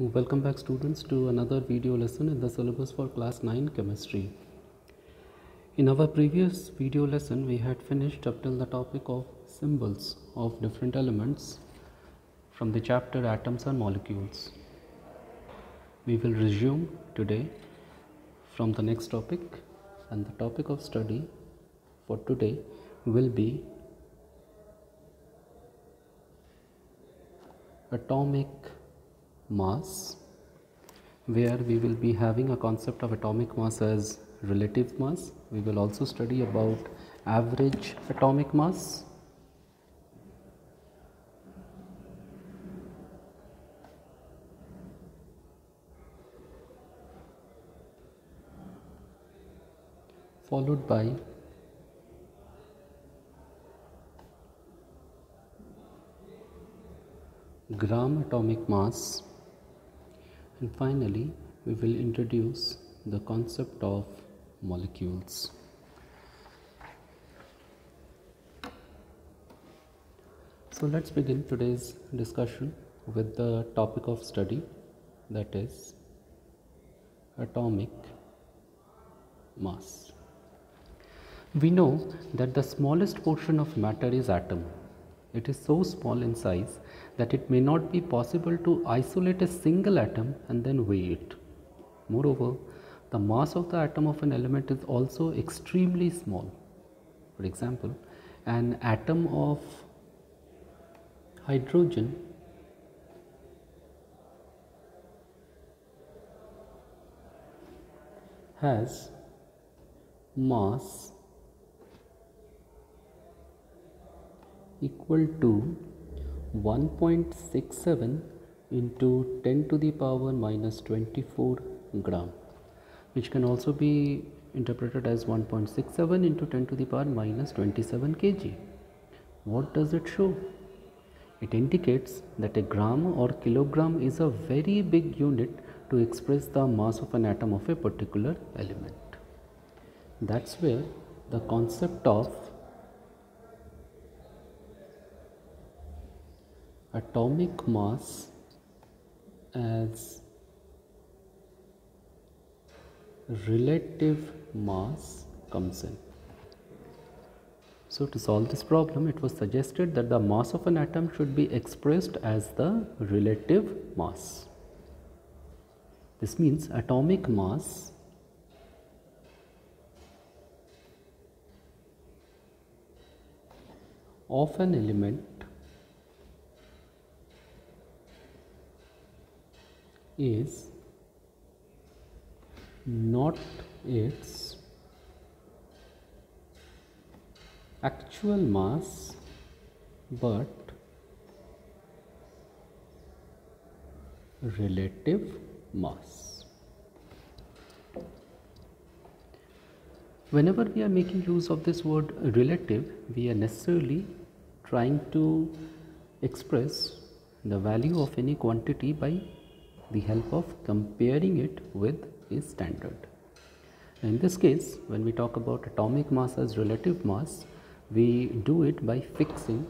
Welcome back students to another video lesson in the syllabus for class 9 chemistry. In our previous video lesson we had finished up till the topic of symbols of different elements from the chapter atoms and molecules. We will resume today from the next topic and the topic of study for today will be atomic mass where we will be having a concept of atomic mass as relative mass. We will also study about average atomic mass. Followed by gram atomic mass and finally we will introduce the concept of molecules. So let's begin today's discussion with the topic of study that is atomic mass. We know that the smallest portion of matter is atom. It is so small in size that it may not be possible to isolate a single atom and then weigh it. Moreover, the mass of the atom of an element is also extremely small. For example, an atom of hydrogen has mass equal to 1.67 into 10 to the power minus 24 gram which can also be interpreted as 1.67 into 10 to the power minus 27 kg. What does it show? It indicates that a gram or kilogram is a very big unit to express the mass of an atom of a particular element. That's where the concept of atomic mass as relative mass comes in. So to solve this problem it was suggested that the mass of an atom should be expressed as the relative mass. This means atomic mass of an element is not its actual mass but relative mass. Whenever we are making use of this word relative, we are necessarily trying to express the value of any quantity by the help of comparing it with a standard. In this case, when we talk about atomic mass as relative mass, we do it by fixing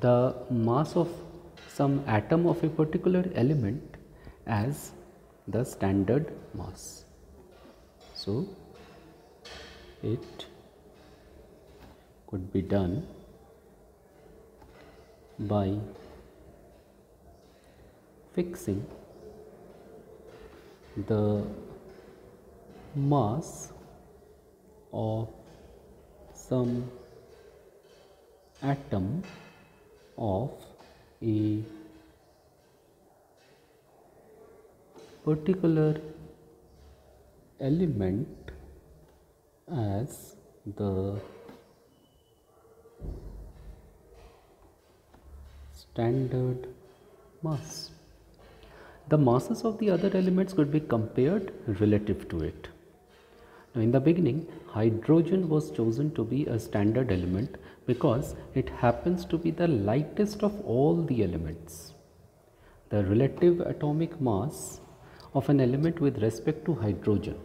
the mass of some atom of a particular element as the standard mass. So, it could be done by fixing the mass of some atom of a particular element as the standard mass. The masses of the other elements could be compared relative to it. Now, in the beginning, hydrogen was chosen to be a standard element because it happens to be the lightest of all the elements. The relative atomic mass of an element with respect to hydrogen.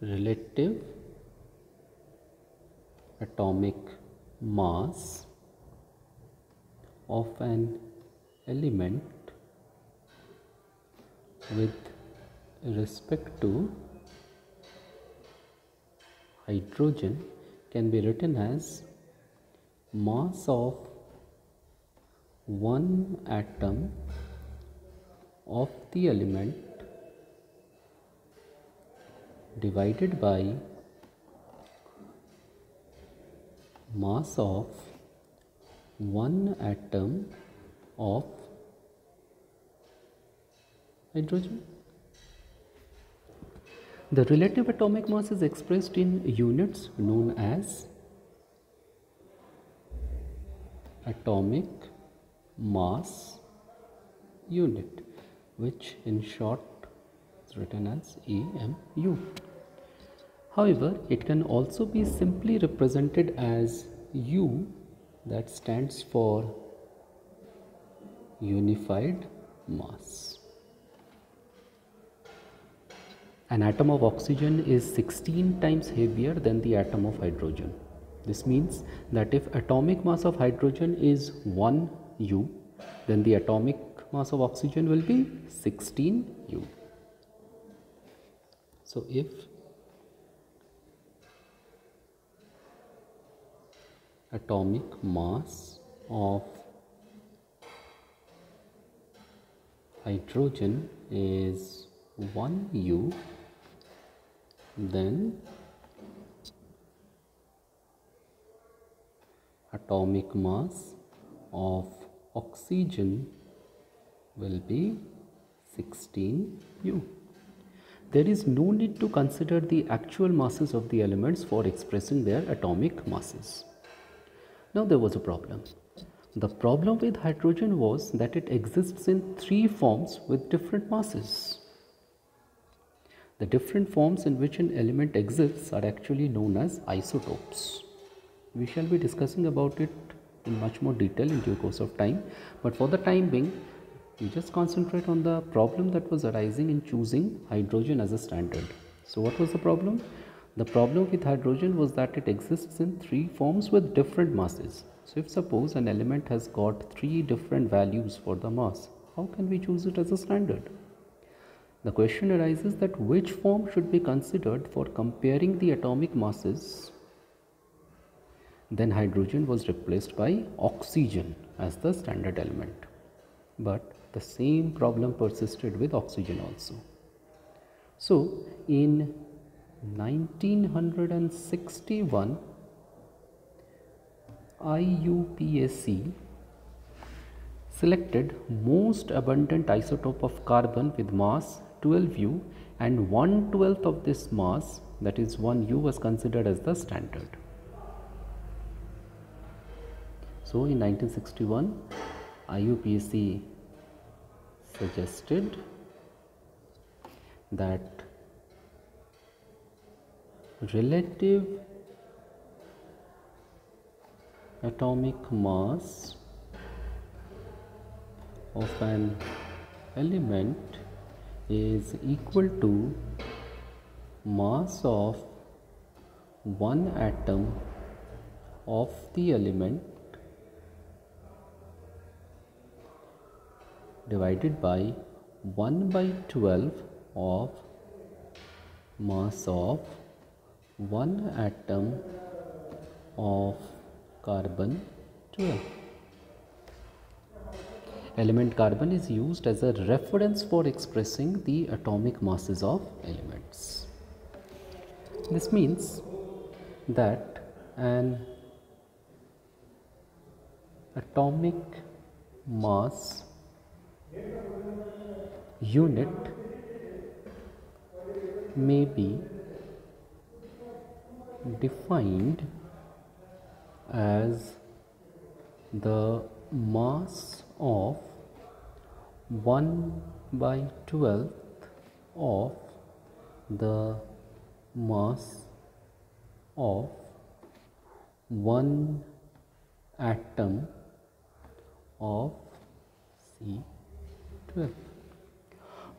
Relative atomic mass of an element with respect to hydrogen can be written as mass of one atom of the element divided by mass of one atom of hydrogen. The relative atomic mass is expressed in units known as atomic mass unit which in short is written as AMU. However, it can also be simply represented as U that stands for unified mass. An atom of oxygen is 16 times heavier than the atom of hydrogen. This means that if atomic mass of hydrogen is 1 U, then the atomic mass of oxygen will be 16 U. So if atomic mass of hydrogen is 1 U then atomic mass of oxygen will be 16 U. There is no need to consider the actual masses of the elements for expressing their atomic masses. Now there was a problem. The problem with hydrogen was that it exists in three forms with different masses. The different forms in which an element exists are actually known as isotopes. We shall be discussing about it in much more detail in due course of time, but for the time being, we just concentrate on the problem that was arising in choosing hydrogen as a standard. So, what was the problem? The problem with hydrogen was that it exists in three forms with different masses. So, if suppose an element has got three different values for the mass, how can we choose it as a standard? The question arises that which form should be considered for comparing the atomic masses. Then hydrogen was replaced by oxygen as the standard element. But the same problem persisted with oxygen also. So in 1961, IUPAC selected most abundant isotope of carbon with mass 12U and 1 12th of this mass that is 1U was considered as the standard. So in 1961 IUPAC suggested that relative atomic mass of an element is equal to mass of one atom of the element divided by 1 by 12 of mass of one atom of carbon 12 element carbon is used as a reference for expressing the atomic masses of elements. This means that an atomic mass unit may be defined as the mass of 1 by 12th of the mass of one atom of C12.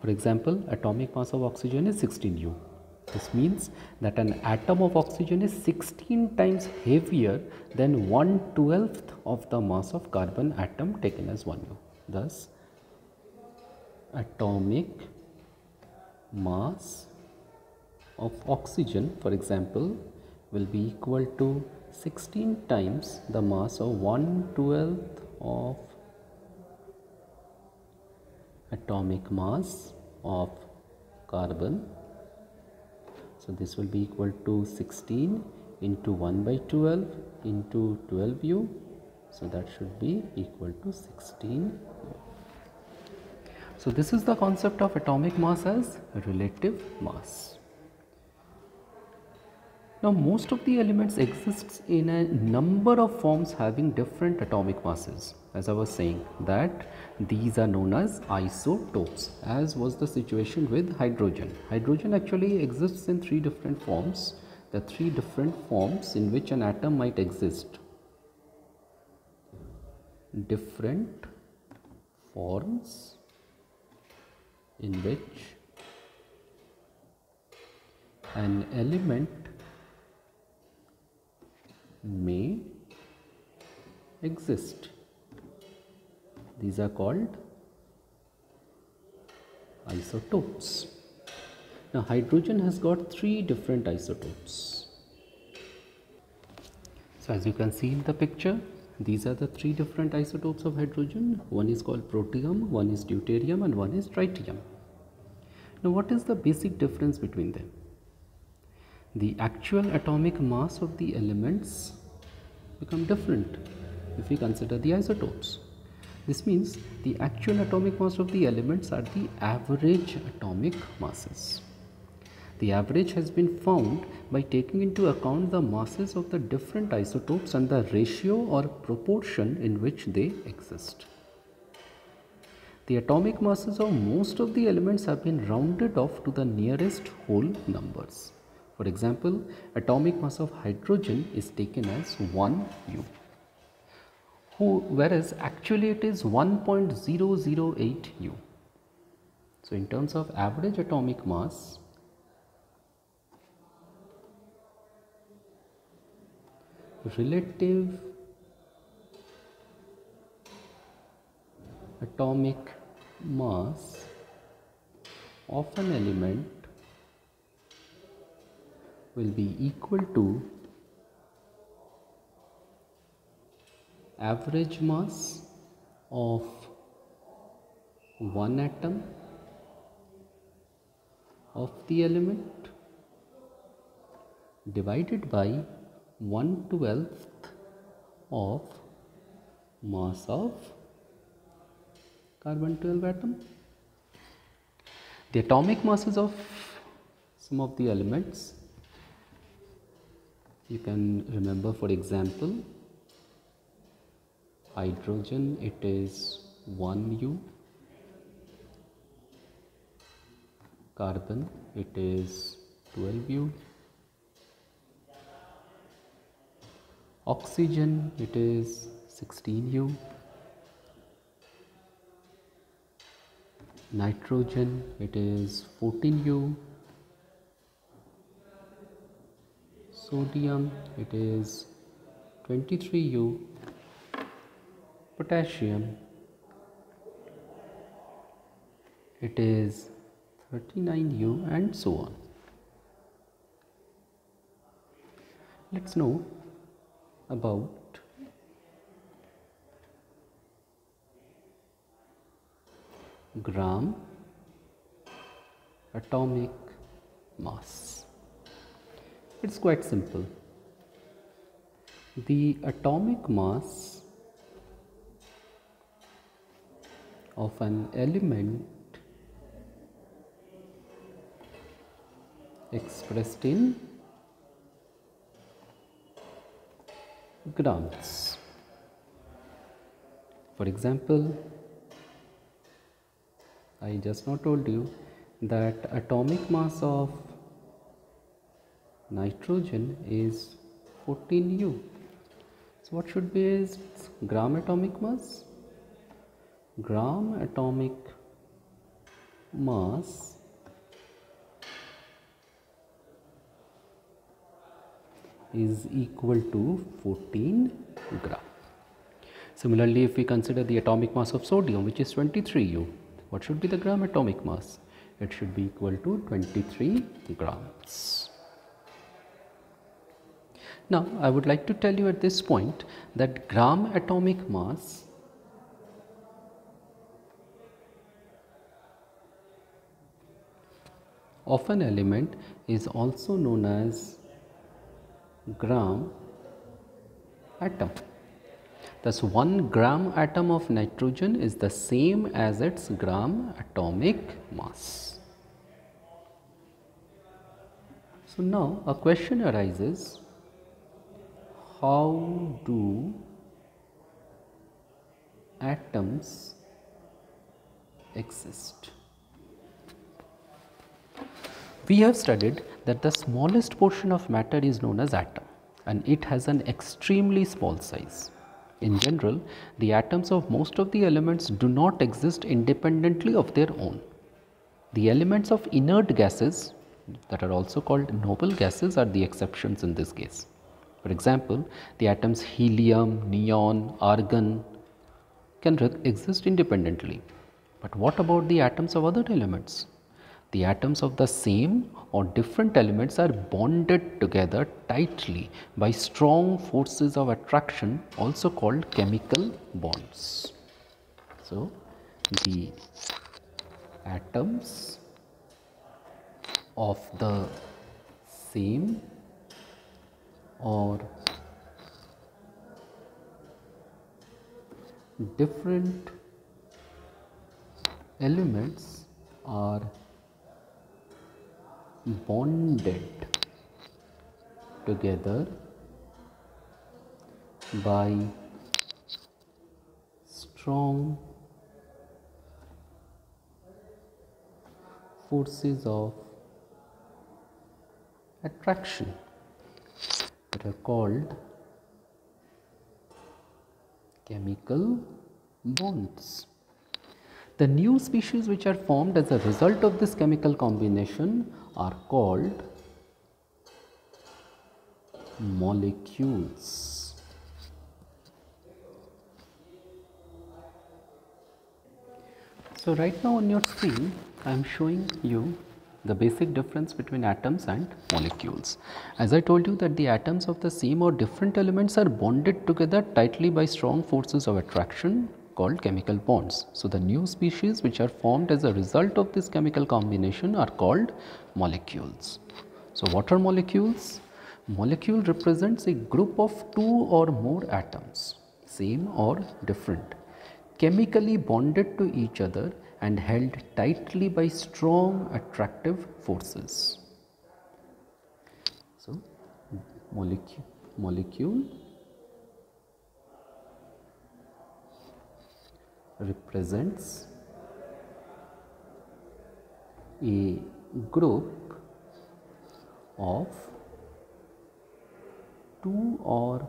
For example, atomic mass of oxygen is 16U. This means that an atom of oxygen is 16 times heavier than 1 12th of the mass of carbon atom taken as 1u. Thus, atomic mass of oxygen for example will be equal to 16 times the mass of 1 12th of atomic mass of carbon so this will be equal to 16 into 1 by 12 into 12u. So that should be equal to 16 So this is the concept of atomic mass as relative mass. Now most of the elements exists in a number of forms having different atomic masses. As I was saying that these are known as isotopes as was the situation with hydrogen. Hydrogen actually exists in three different forms. The three different forms in which an atom might exist. Different forms in which an element may exist these are called isotopes. Now hydrogen has got three different isotopes. So as you can see in the picture, these are the three different isotopes of hydrogen. One is called protium, one is deuterium and one is tritium. Now what is the basic difference between them? The actual atomic mass of the elements become different if we consider the isotopes. This means the actual atomic mass of the elements are the average atomic masses. The average has been found by taking into account the masses of the different isotopes and the ratio or proportion in which they exist. The atomic masses of most of the elements have been rounded off to the nearest whole numbers. For example, atomic mass of hydrogen is taken as 1 U who, whereas actually it is 1.008 U. So, in terms of average atomic mass, relative atomic mass of an element will be equal to average mass of one atom of the element divided by 1 12th of mass of carbon 12 atom. The atomic masses of some of the elements you can remember for example hydrogen it is 1u carbon it is 12u oxygen it is 16u nitrogen it is 14u sodium it is 23u potassium it is 39u and so on. Let's know about gram atomic mass it's quite simple the atomic mass of an element expressed in grams. For example, I just now told you that atomic mass of nitrogen is 14U. So what should be its gram atomic mass? gram atomic mass is equal to 14 gram. Similarly, if we consider the atomic mass of sodium which is 23U, what should be the gram atomic mass? It should be equal to 23 grams. Now, I would like to tell you at this point that gram atomic mass of an element is also known as gram atom. Thus 1 gram atom of nitrogen is the same as its gram atomic mass. So now a question arises how do atoms exist? We have studied that the smallest portion of matter is known as atom and it has an extremely small size. In general, the atoms of most of the elements do not exist independently of their own. The elements of inert gases that are also called noble gases are the exceptions in this case. For example, the atoms helium, neon, argon can exist independently. But what about the atoms of other elements? The atoms of the same or different elements are bonded together tightly by strong forces of attraction also called chemical bonds. So, the atoms of the same or different elements are bonded together by strong forces of attraction that are called chemical bonds. The new species which are formed as a result of this chemical combination are called molecules. So right now on your screen I am showing you the basic difference between atoms and molecules. As I told you that the atoms of the same or different elements are bonded together tightly by strong forces of attraction called chemical bonds. So, the new species which are formed as a result of this chemical combination are called molecules. So, what are molecules? Molecule represents a group of two or more atoms, same or different, chemically bonded to each other and held tightly by strong attractive forces. So, molecule, molecule represents a group of two or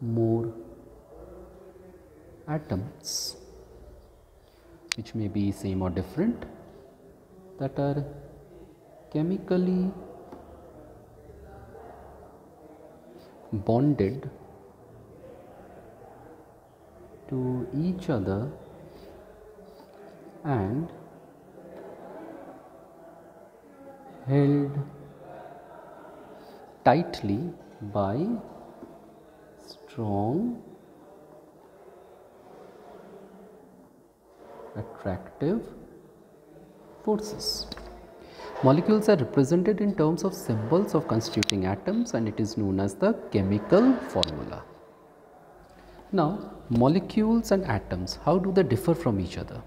more atoms which may be same or different that are chemically bonded to each other and held tightly by strong attractive forces. Molecules are represented in terms of symbols of constituting atoms and it is known as the chemical formula. Now, molecules and atoms, how do they differ from each other?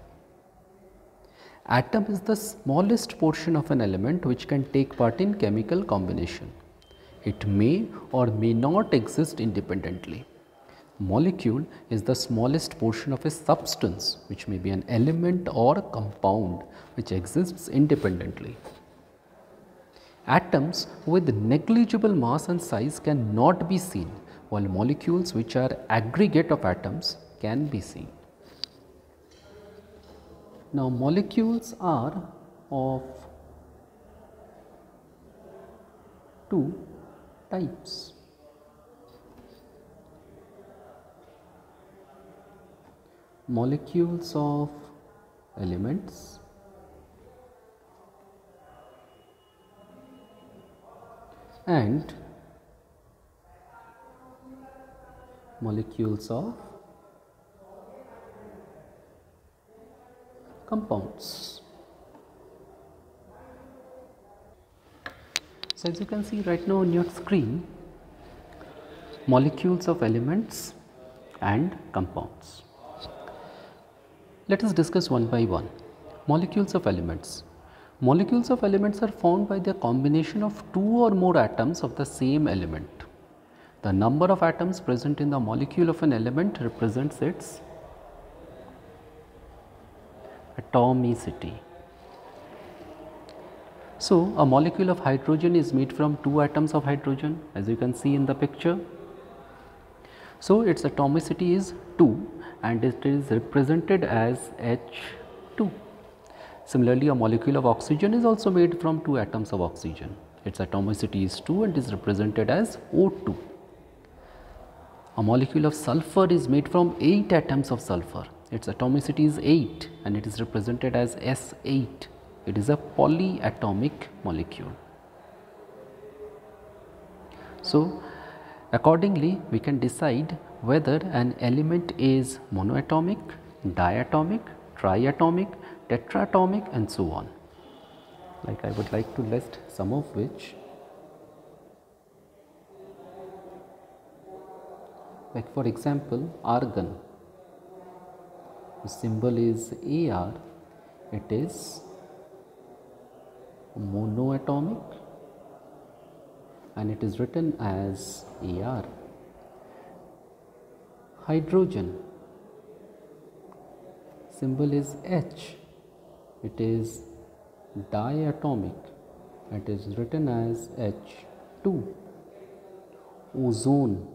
Atom is the smallest portion of an element which can take part in chemical combination. It may or may not exist independently. Molecule is the smallest portion of a substance which may be an element or a compound which exists independently. Atoms with negligible mass and size cannot be seen while molecules which are aggregate of atoms can be seen. Now molecules are of two types. Molecules of elements and molecules of compounds. So as you can see right now on your screen, molecules of elements and compounds. Let us discuss one by one. Molecules of elements. Molecules of elements are formed by the combination of two or more atoms of the same element. The number of atoms present in the molecule of an element represents its atomicity. So, a molecule of hydrogen is made from two atoms of hydrogen as you can see in the picture. So, its atomicity is 2 and it is represented as H2. Similarly, a molecule of oxygen is also made from two atoms of oxygen. Its atomicity is 2 and is represented as O2. A molecule of sulfur is made from 8 atoms of sulfur. Its atomicity is 8 and it is represented as S8. It is a polyatomic molecule. So, accordingly we can decide whether an element is monoatomic, diatomic, triatomic, tetratomic and so on. Like I would like to list some of which. Like for example argon. The symbol is AR it is monoatomic and it is written as AR hydrogen. Symbol is H. It is diatomic. It is written as H2 ozone.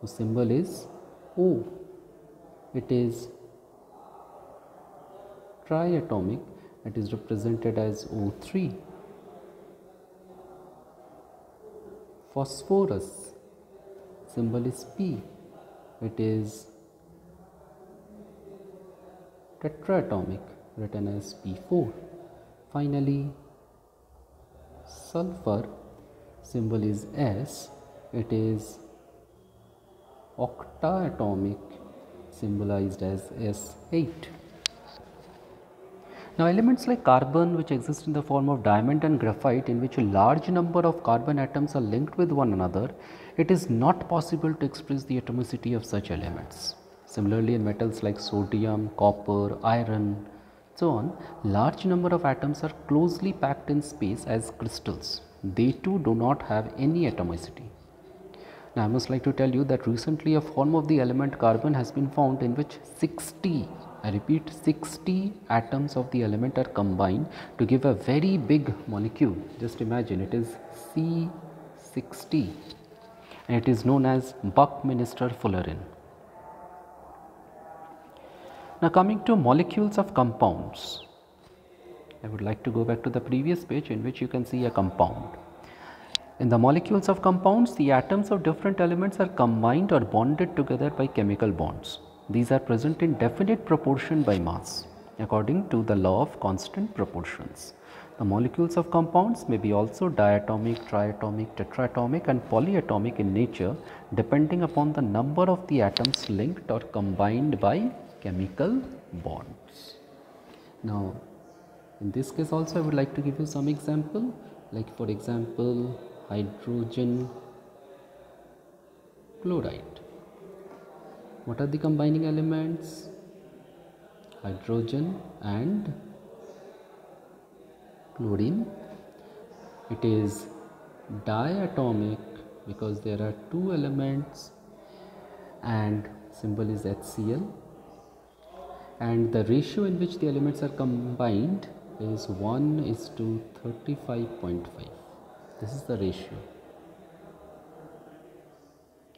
The symbol is O. It is triatomic, it is represented as O3. Phosphorus, symbol is P, it is tetraatomic, written as P4. Finally, sulfur, symbol is S, it is octaatomic symbolized as S8. Now elements like carbon which exist in the form of diamond and graphite in which a large number of carbon atoms are linked with one another, it is not possible to express the atomicity of such elements. Similarly in metals like sodium, copper, iron, so on, large number of atoms are closely packed in space as crystals. They too do not have any atomicity. Now I must like to tell you that recently a form of the element carbon has been found in which 60, I repeat 60 atoms of the element are combined to give a very big molecule. Just imagine it is C60 and it is known as Buckminster fullerene. Now coming to molecules of compounds. I would like to go back to the previous page in which you can see a compound. In the molecules of compounds, the atoms of different elements are combined or bonded together by chemical bonds. These are present in definite proportion by mass according to the law of constant proportions. The molecules of compounds may be also diatomic, triatomic, tetraatomic and polyatomic in nature depending upon the number of the atoms linked or combined by chemical bonds. Now, in this case also I would like to give you some example like for example hydrogen chloride. What are the combining elements? Hydrogen and chlorine. It is diatomic because there are two elements and symbol is HCl and the ratio in which the elements are combined is 1 is to 35.5 this is the ratio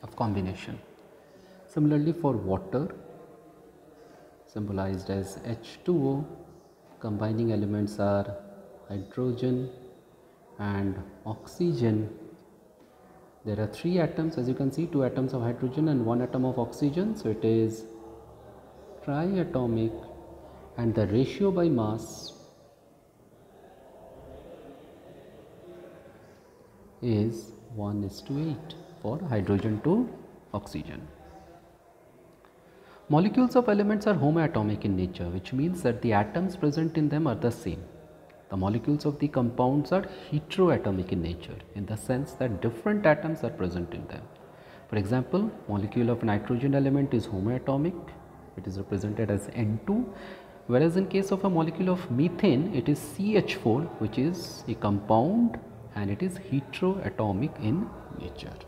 of combination. Similarly for water symbolized as H2O combining elements are hydrogen and oxygen there are three atoms as you can see two atoms of hydrogen and one atom of oxygen so it is triatomic and the ratio by mass is 1 is to 8 for hydrogen to oxygen. Molecules of elements are homoatomic in nature which means that the atoms present in them are the same. The molecules of the compounds are heteroatomic in nature in the sense that different atoms are present in them. For example, molecule of nitrogen element is homoatomic, it is represented as N2 whereas in case of a molecule of methane it is CH4 which is a compound and it is heteroatomic in nature.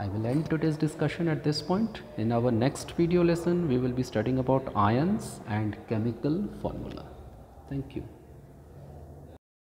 I will end today's discussion at this point. In our next video lesson, we will be studying about ions and chemical formula. Thank you.